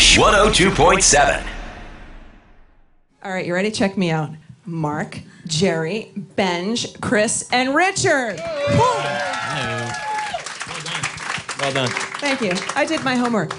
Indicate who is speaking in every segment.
Speaker 1: Fresh 102.7.
Speaker 2: All right, you ready? Check me out. Marc, Jerry, Benj, Chris, and Richard.
Speaker 3: Well done.
Speaker 2: Thank you. I did my homework.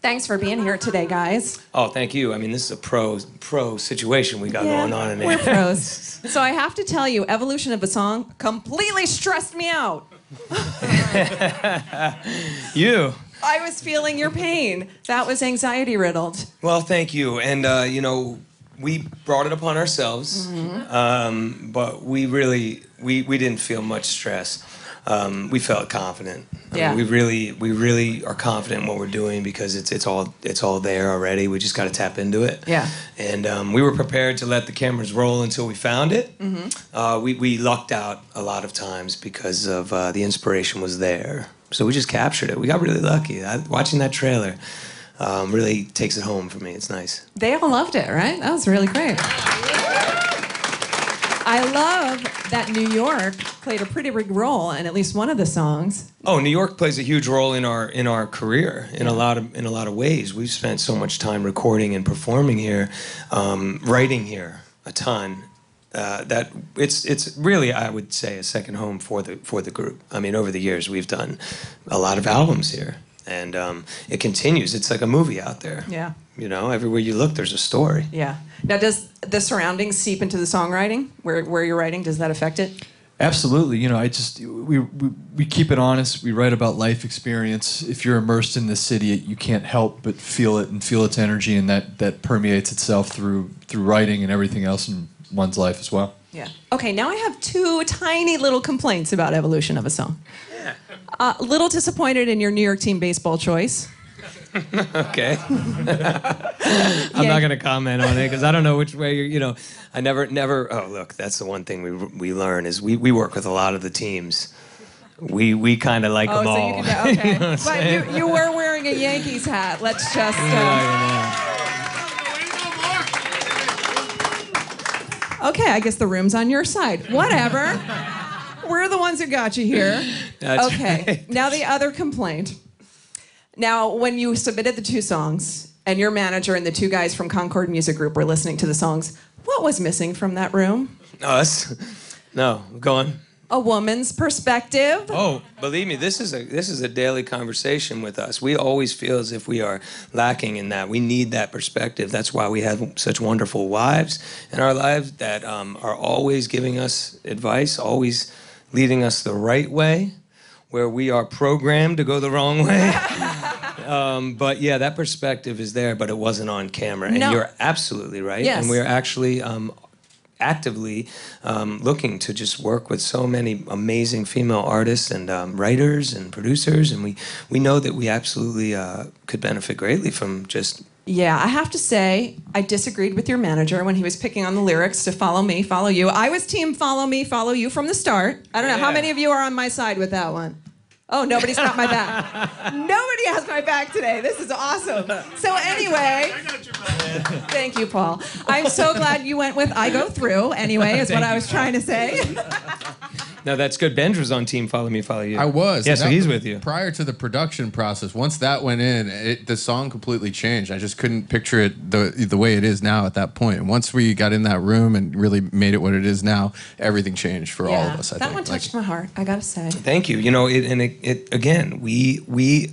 Speaker 2: Thanks for being here today, guys.
Speaker 3: Oh, thank you. I mean, this is a pro pro situation we got going on in
Speaker 2: we're pros. so I have to tell you, evolution of a song completely stressed me out.
Speaker 3: you.
Speaker 2: I was feeling your pain. That was anxiety riddled.
Speaker 3: Well, thank you. And uh, you know, we brought it upon ourselves,
Speaker 2: Mm-hmm.
Speaker 3: um, but we really we we didn't feel much stress. Um, we felt confident. I mean,
Speaker 2: Yeah.
Speaker 3: we really we really are confident in what we're doing because it's it's all it's all there already. We just got to tap into it.
Speaker 2: Yeah.
Speaker 3: And um, we were prepared to let the cameras roll until we found it.
Speaker 2: Mm-hmm.
Speaker 3: Uh, we we lucked out a lot of times because of uh, the inspiration was there. So we just captured it. We got really lucky. I, watching that trailer um, really takes it home for me. It's nice.
Speaker 2: They all loved it, right? That was really great. I love that New York played a pretty big role in at least one of the songs.
Speaker 3: Oh, New York plays a huge role in our in our career in a lot of in a lot of ways. We've spent so much time recording and performing here, um, writing here a ton. Uh, that it's it's really I would say a second home for the for the group. I mean, over the years we've done a lot of albums here, and um, it continues. It's like a movie out there.
Speaker 2: Yeah.
Speaker 3: You know, everywhere you look, there's a story.
Speaker 2: Yeah. Now, does the surroundings seep into the songwriting? Where, where you're writing, does that affect it?
Speaker 4: Absolutely. You know, I just we, we we keep it honest. We write about life experience. If you're immersed in the city, you can't help but feel it and feel its energy, and that that permeates itself through through writing and everything else in one's life as well.
Speaker 2: Yeah. Okay, now I have two tiny little complaints about evolution of a song. A little disappointed in your New York team baseball choice.
Speaker 3: Okay. I'm not going to comment on it because I don't know which way you're, you know, I never, never, oh, look, that's the one thing we, we learn is we, we work with a lot of the teams. We, we kind of like
Speaker 2: Oh,
Speaker 3: them
Speaker 2: so
Speaker 3: all.
Speaker 2: you can, okay.
Speaker 3: You know what I'm
Speaker 2: but you, you were wearing a Yankees hat. Let's just. Uh, okay, I guess the room's on your side. Whatever. We're the ones who got you here.
Speaker 3: That's
Speaker 2: okay.
Speaker 3: right.
Speaker 2: Now the other complaint. Now, when you submitted the two songs, and your manager and the two guys from Concord Music Group were listening to the songs, what was missing from that room?
Speaker 3: Us? No, go on.
Speaker 2: A woman's perspective.
Speaker 3: Oh, believe me, this is a this is a daily conversation with us. We always feel as if we are lacking in that. We need that perspective. That's why we have such wonderful wives in our lives that um, are always giving us advice, always leading us the right way, where we are programmed to go the wrong way. um, but yeah, that perspective is there, but it wasn't on camera. And
Speaker 2: No.
Speaker 3: you're absolutely right.
Speaker 2: Yes.
Speaker 3: And we're actually um, actively um, looking to just work with so many amazing female artists and um, writers and producers, and we we know that we absolutely uh, could benefit greatly from just.
Speaker 2: Yeah, I have to say, I disagreed with your manager when he was picking on the lyrics to follow me, follow you. I was team follow me, follow you from the start. I don't know. How many of you are on my side with that one? Oh, nobody's got my back. Nobody has my back today. This is awesome. So, anyway, thank you, Paul. I'm so glad you went with I Go Through, anyway, is what I was trying to say.
Speaker 3: No, that's good. Benj was on Team Follow Me, Follow You.
Speaker 5: I was.
Speaker 3: Yeah, so
Speaker 5: that-
Speaker 3: he's with you.
Speaker 5: Prior to the production process, once that went in, it, the song completely changed. I just couldn't picture it the the way it is now at that point. And once we got in that room and really made it what it is now, everything changed for all of us. I
Speaker 2: that
Speaker 5: think.
Speaker 2: one
Speaker 5: Like-
Speaker 2: touched my heart, I gotta say.
Speaker 3: Thank you. You know, it, and it, it again, we we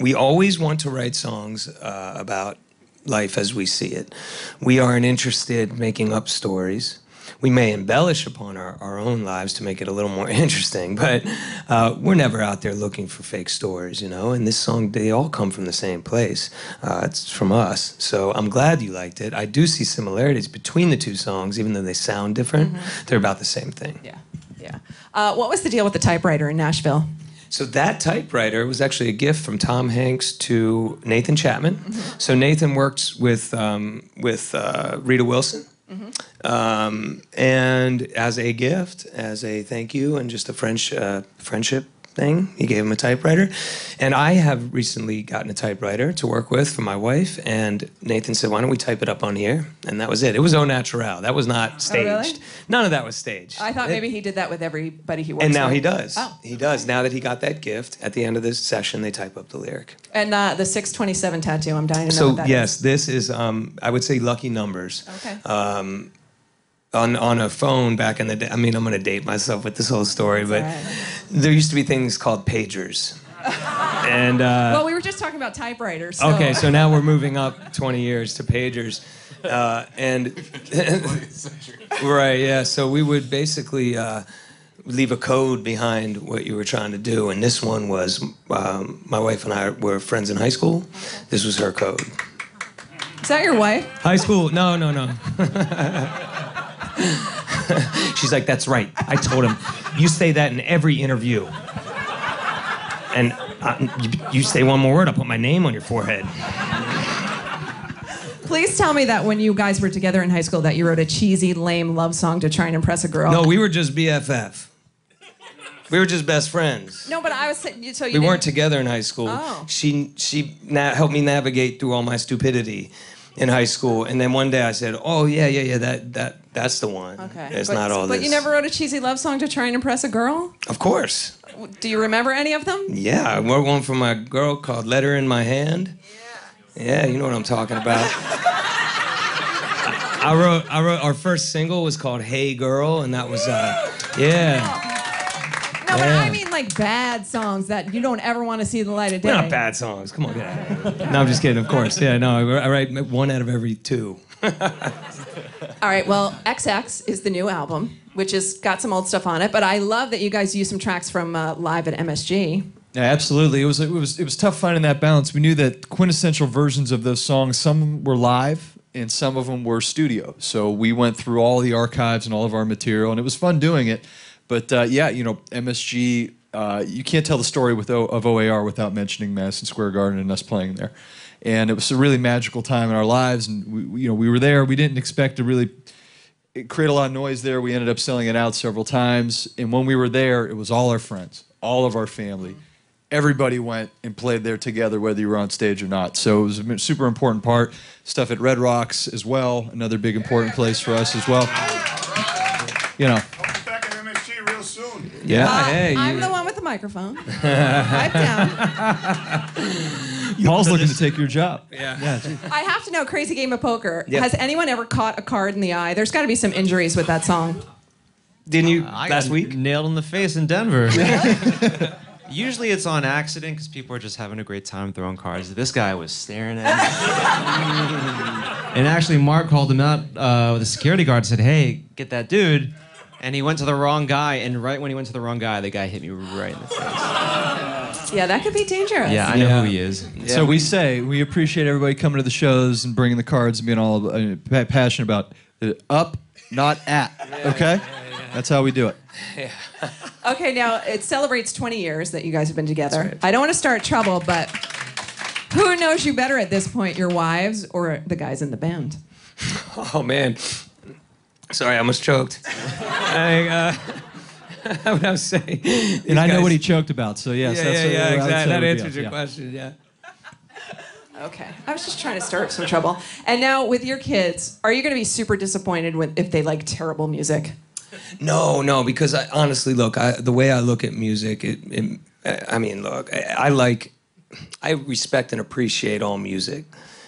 Speaker 3: we always want to write songs uh, about life as we see it. We aren't interested in making up stories. We may embellish upon our, our own lives to make it a little more interesting, but uh, we're never out there looking for fake stories, you know. And this song, they all come from the same place. Uh, it's from us. So I'm glad you liked it. I do see similarities between the two songs, even though they sound different. They're about the same thing.
Speaker 2: Yeah, yeah. Uh, what was the deal with the typewriter in Nashville?
Speaker 3: So that typewriter was actually a gift from Tom Hanks to Nathan Chapman. So Nathan worked with um, with uh, Rita Wilson, um, and as a gift, as a thank you, and just a French uh, friendship thing. He gave him a typewriter. And I have recently gotten a typewriter to work with for my wife. And Nathan said, why don't we type it up on here? And that was it. It was au naturel. That was not staged.
Speaker 2: Oh, really?
Speaker 3: None of that was staged.
Speaker 2: I thought
Speaker 3: It-
Speaker 2: maybe he did that with everybody he works
Speaker 3: and now
Speaker 2: with.
Speaker 3: he does.
Speaker 2: Oh.
Speaker 3: He does. Now that he got that gift, at the end of this session, they type up the lyric.
Speaker 2: And uh, the 627 tattoo, I'm dying to know
Speaker 3: So
Speaker 2: what that is.
Speaker 3: yes, this is um, I would say lucky numbers.
Speaker 2: Okay.
Speaker 3: Um, on on a phone back in the day. I mean, I'm going to date myself with this whole story, but
Speaker 2: all right.
Speaker 3: there used to be things called pagers. and uh,
Speaker 2: well, we were just talking about typewriters. So.
Speaker 3: okay, so now we're moving up 20 years to pagers. Uh, and right, yeah. So we would basically uh, leave a code behind what you were trying to do, and this one was um, my wife and I were friends in high school. This was her code.
Speaker 2: Is that your wife?
Speaker 3: High school? No, no, no. She's like, that's right. I told him, you say that in every interview. And uh, you, you say one more word, I'll put my name on your forehead.
Speaker 2: Please tell me that when you guys were together in high school that you wrote a cheesy, lame love song to try and impress a girl.
Speaker 3: No, we were just BFF. We were just best friends.
Speaker 2: No, but I was saying, so you
Speaker 3: We
Speaker 2: didn't-
Speaker 3: weren't together in high school.
Speaker 2: Oh.
Speaker 3: She she na- helped me navigate through all my stupidity in high school, and then one day I said, "Oh yeah, yeah, yeah, that that that's the one."
Speaker 2: Okay.
Speaker 3: it's
Speaker 2: but,
Speaker 3: not all
Speaker 2: But
Speaker 3: this.
Speaker 2: you never wrote a cheesy love song to try and impress a girl?
Speaker 3: Of course.
Speaker 2: Do you remember any of them?
Speaker 3: Yeah, I wrote one for my girl called "Letter in My Hand." Yeah. Yeah, you know what I'm talking about. I wrote, I wrote. Our first single was called "Hey Girl," and that was, uh, yeah.
Speaker 2: No, but I mean like bad songs that you don't ever want to see the light of day.
Speaker 3: Not bad songs. Come on, get out of here. No, I'm just kidding. Of course. Yeah, no, I I write one out of every two.
Speaker 2: All right, well, XX is the new album, which has got some old stuff on it, but I love that you guys use some tracks from uh, live at MSG.
Speaker 4: Yeah, absolutely. It was it was it was tough finding that balance. We knew that quintessential versions of those songs, some were live and some of them were studio. So we went through all the archives and all of our material, and it was fun doing it. But uh, yeah, you know, MSG. Uh, you can't tell the story with o- of OAR without mentioning Madison Square Garden and us playing there. And it was a really magical time in our lives, and we, you know we were there. We didn't expect to really create a lot of noise there. We ended up selling it out several times. And when we were there, it was all our friends, all of our family. Everybody went and played there together, whether you were on stage or not. So it was a super important part. Stuff at Red Rocks as well, another big important place for us as well. You know,
Speaker 6: I'll be back at MSG real soon.
Speaker 3: Yeah,
Speaker 2: Uh,
Speaker 3: hey.
Speaker 2: I'm
Speaker 3: you-
Speaker 2: the one with the microphone. Pipe down.
Speaker 4: Paul's looking to take your job.
Speaker 3: Yeah.
Speaker 2: yeah I have to know, Crazy Game of Poker.
Speaker 3: Yeah.
Speaker 2: Has anyone ever caught a card in the eye? There's got to be some injuries with that song.
Speaker 3: Didn't you
Speaker 7: I
Speaker 3: last
Speaker 7: got
Speaker 3: week?
Speaker 7: nailed in the face in Denver. Usually it's on accident because people are just having a great time throwing cards. This guy was staring at me. and actually, Marc called him out. Uh, the security guard said, "Hey, get that dude." And he went to the wrong guy. And right when he went to the wrong guy, the guy hit me right in the face.
Speaker 2: Yeah, that could be dangerous.
Speaker 7: Yeah, I know
Speaker 3: Yeah.
Speaker 7: who he is.
Speaker 4: So we say we appreciate everybody coming to the shows and bringing the cards and being all uh, passionate about it. up, not at. Okay, that's how we do it.
Speaker 2: Okay, now it celebrates 20 years that you guys have been together.
Speaker 3: right.
Speaker 2: I don't want to start trouble, but who knows you better at this point, your wives or the guys in the band?
Speaker 3: Oh man. Sorry, I almost choked. I, uh, what I was saying.
Speaker 4: And I know what he choked about. So yes,
Speaker 3: Yeah,
Speaker 4: that's
Speaker 3: yeah,
Speaker 4: what-
Speaker 3: yeah,
Speaker 4: what I would
Speaker 3: exactly. That
Speaker 4: would
Speaker 3: answers your
Speaker 4: yeah.
Speaker 3: question. Yeah.
Speaker 2: Okay, I was just trying to start some trouble. And now with your kids, are you going to be super disappointed when, if they like terrible music?
Speaker 3: No, no, because I honestly look, I, the way I look at music, it, it I mean, look, I, I like, I respect and appreciate all music,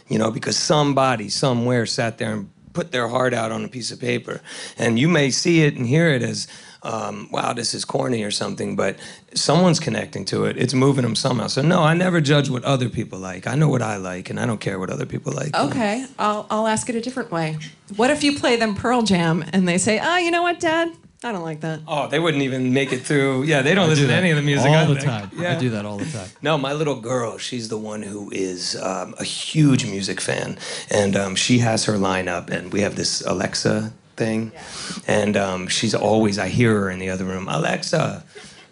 Speaker 3: you know, because somebody somewhere sat there and put their heart out on a piece of paper, and you may see it and hear it as, um, wow, this is corny or something, but someone's connecting to it. It's moving them somehow. So no, I never judge what other people like. I know what I like, and I don't care what other people like.
Speaker 2: Okay, I'll, I'll ask it a different way. What if you play them Pearl Jam and they say, oh, you know what, Dad? I don't like that.
Speaker 3: Oh, they wouldn't even make it through. Yeah, they don't
Speaker 4: I
Speaker 3: listen
Speaker 4: do
Speaker 3: to any of the music.
Speaker 4: all
Speaker 3: I
Speaker 4: the
Speaker 3: think.
Speaker 4: time.
Speaker 3: Yeah.
Speaker 4: I do that all the time.
Speaker 3: No, my little girl, she's the one who is um, a huge music fan. And um, she has her lineup, and we have this Alexa thing. And um, she's always, I hear her in the other room, Alexa,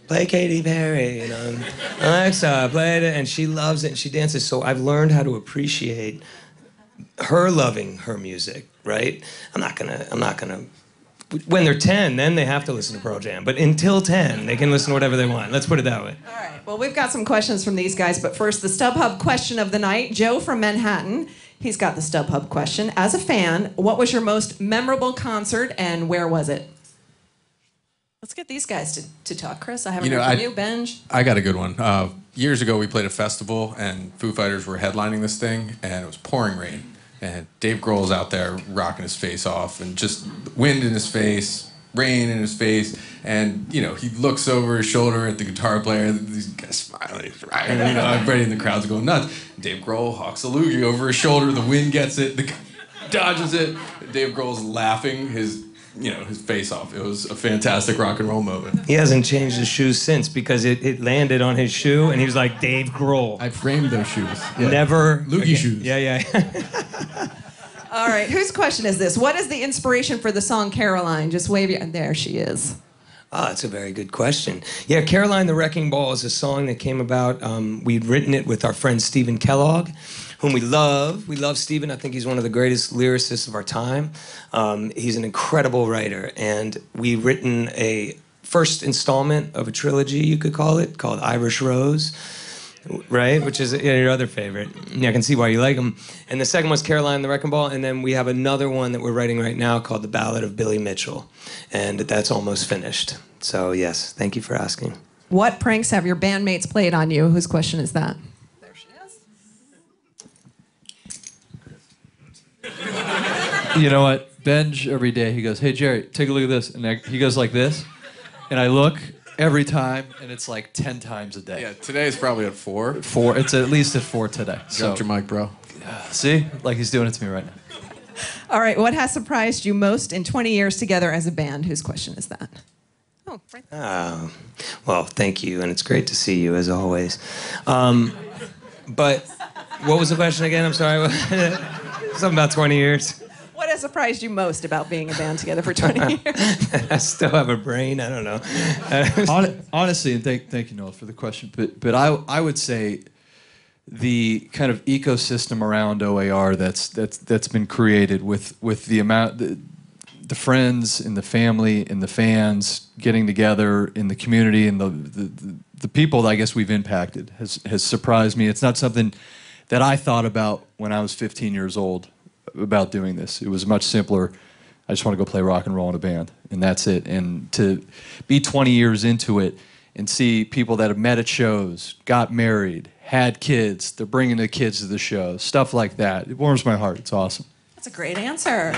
Speaker 3: play Katy Perry. You know, Alexa, play it. And she loves it, and she dances. So I've learned how to appreciate her loving her music, right? I'm not gonna, I'm not gonna when they're 10, then they have to listen to Pearl Jam. But until 10, they can listen to whatever they want. Let's put it that way.
Speaker 2: All right. Well, we've got some questions from these guys, but first, the StubHub question of the night. Joe from Manhattan. He's got the StubHub question. As a fan, what was your most memorable concert and where was it? Let's get these guys to, to talk. Chris, I haven't
Speaker 5: You know,
Speaker 2: heard from
Speaker 5: I-
Speaker 2: you. Benj.
Speaker 5: I got a good one. Uh, years ago, we played a festival, and Foo Fighters were headlining this thing, and it was pouring rain. And Dave Grohl's out there rocking his face off, and just wind in his face, rain in his face, and you know he looks over his shoulder at the guitar player. These guys smiling, you know, everybody in the crowd's going nuts. Dave Grohl hawks a loogie over his shoulder. The wind gets it. The guy dodges it. Dave Grohl's laughing his, you know, his face off. It was a fantastic rock and roll moment.
Speaker 3: He hasn't changed his shoes since because it, it landed on his shoe and he was like, Dave Grohl.
Speaker 5: I framed those shoes. Yeah.
Speaker 3: Never.
Speaker 5: Loogie
Speaker 3: again.
Speaker 5: shoes.
Speaker 3: Yeah, yeah.
Speaker 2: All right. Whose question is this? What is the inspiration for the song Caroline? Just wave your. There she is.
Speaker 3: Ah, that's a very good question. Yeah, Caroline the Wrecking Ball is a song that came about. Um, we'd written it with our friend Stephen Kellogg, whom we love. We love Stephen. I think he's one of the greatest lyricists of our time. Um, he's an incredible writer, and we've written a first installment of a trilogy, you could call it, called Irish Rose. Right, which is your other favorite. Yeah, I can see why you like them. And the second one's Caroline the Wrecking Ball, and then we have another one that we're writing right now called The Ballad of Billy Mitchell, and that's almost finished. So yes, thank you for asking.
Speaker 2: What pranks have your bandmates played on you? Whose question is that? There she is.
Speaker 4: You know what? Benj every day he goes, "Hey Jerry, take a look at this," and I, he goes like this, and I look every time, and it's like ten times a day.
Speaker 5: Yeah, today is probably at four.
Speaker 4: Four. It's at least at four today. So
Speaker 5: Drop your mic, bro.
Speaker 4: see, like he's doing it to me right now.
Speaker 2: All right. What has surprised you most in 20 years together as a band? Whose question is that? Oh, right there.
Speaker 3: Um, well, thank you, and it's great to see you as always. Um, but what was the question again? I'm sorry. Something about 20 years.
Speaker 2: What has surprised you most about being a band together for 20 years?
Speaker 3: I still have a brain. I don't know.
Speaker 4: Honestly, and thank thank you, Noel, for the question. But but I I would say the kind of ecosystem around OAR that's that's that's been created with with the amount the, the friends and the family and the fans getting together in the community and the the, the, the people that I guess we've impacted has has surprised me. It's not something that I thought about when I was 15 years old about doing this. It was much simpler. I just want to go play rock and roll in a band, and that's it. And to be 20 years into it and see people that have met at shows, got married, had kids, they're bringing the kids to the show, stuff like that. It warms my heart. It's awesome.
Speaker 2: That's a great answer.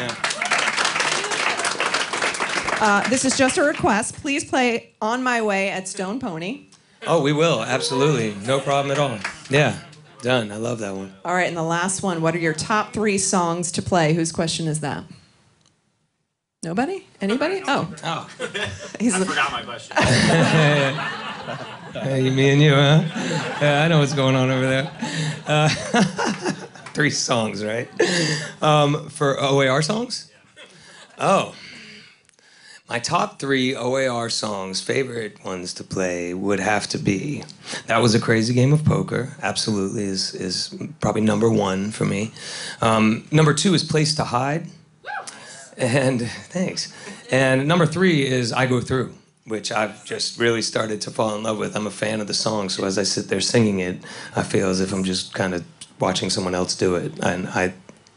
Speaker 2: Uh, this is just a request. Please play On My Way at Stone Pony.
Speaker 3: oh, we will. Absolutely. No problem at all. Yeah. Done. I love that one.
Speaker 2: All right, and the last one. What are your top three songs to play? Whose question is that? Nobody? Anybody? Oh.
Speaker 3: Oh.
Speaker 2: He's the,
Speaker 6: Forgot my question.
Speaker 3: Hey, me and you, huh? Yeah, I know what's going on over there. Uh, three songs, right? Um, for OAR songs? Oh. My top three OAR songs, favorite ones to play, would have to be That Was a Crazy Game of Poker, absolutely, is, is probably number one for me. Um, number two is Place to Hide. And thanks. And number three is I Go Through, which I've just really started to fall in love with. I'm a fan of the song, so as I sit there singing it, I feel as if I'm just kind of watching someone else do it. And I,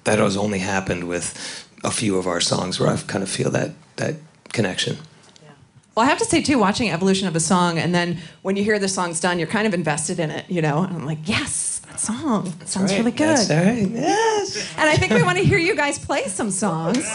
Speaker 3: that has only happened with a few of our songs where I kind of feel that that connection.
Speaker 2: well, I have to say too, watching evolution of a song, and then when you hear the song's done, you're kind of invested in it, you know. And I'm like, yes, that song that sounds really good.
Speaker 3: That's right. Yes.
Speaker 2: And I think we want to hear you guys play some songs.